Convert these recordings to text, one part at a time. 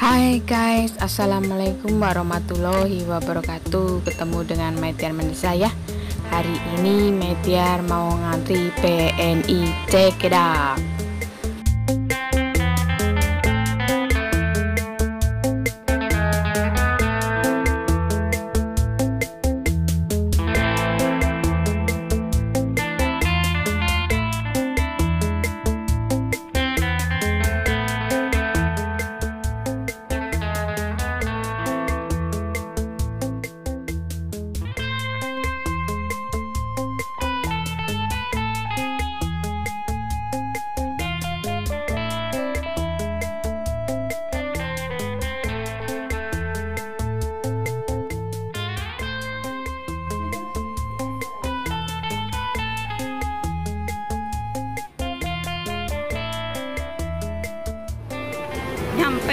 Hai guys, Assalamualaikum warahmatullahi wabarakatuh. Ketemu dengan Mediar Menisa ya. Hari ini Mediar mau ngantri PNI Check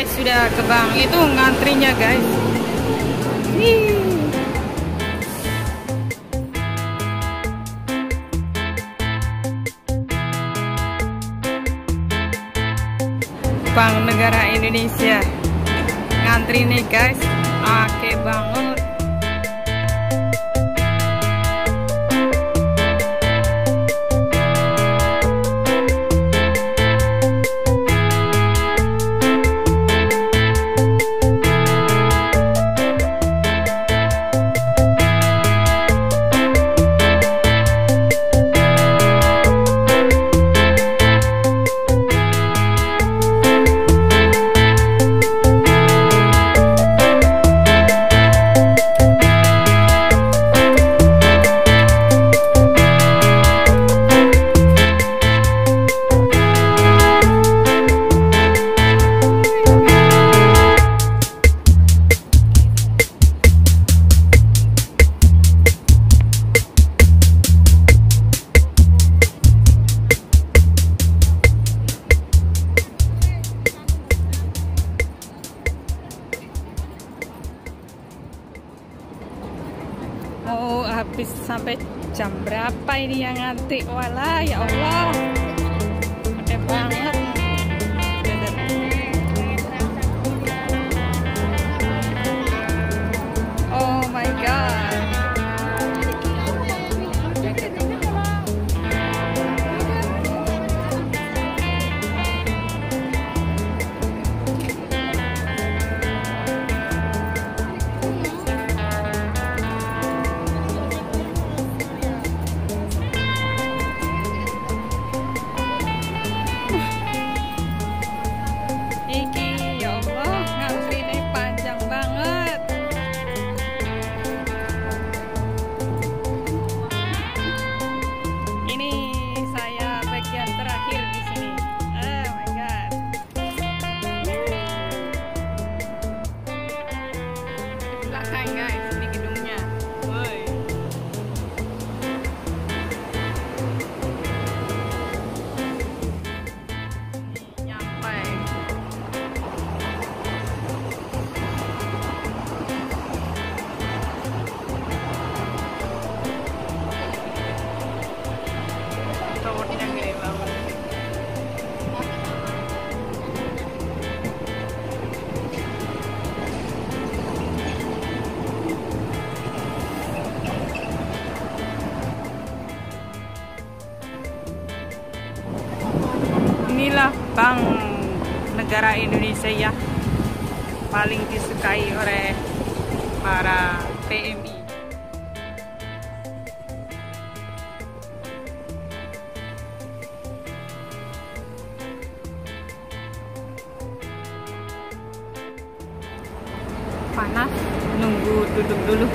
sudah ke bank. Itu ngantrinya guys. Bank Negara Indonesia. Ngantri nih guys. Oke banget habis sampai jam berapa ini yang ngantri wala ya Allah. Pakai banget Hi, guys. Inilah Bank Negara Indonesia ya paling disukai oleh para PMI panas nunggu duduk dulu